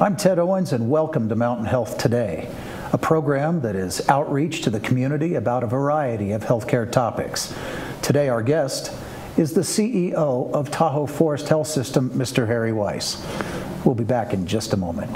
I'm Ted Owens, and welcome to Mountain Health Today, a program that is outreach to the community about a variety of healthcare topics. Today, our guest is the CEO of Tahoe Forest Health System, Mr. Harry Weis. We'll be back in just a moment.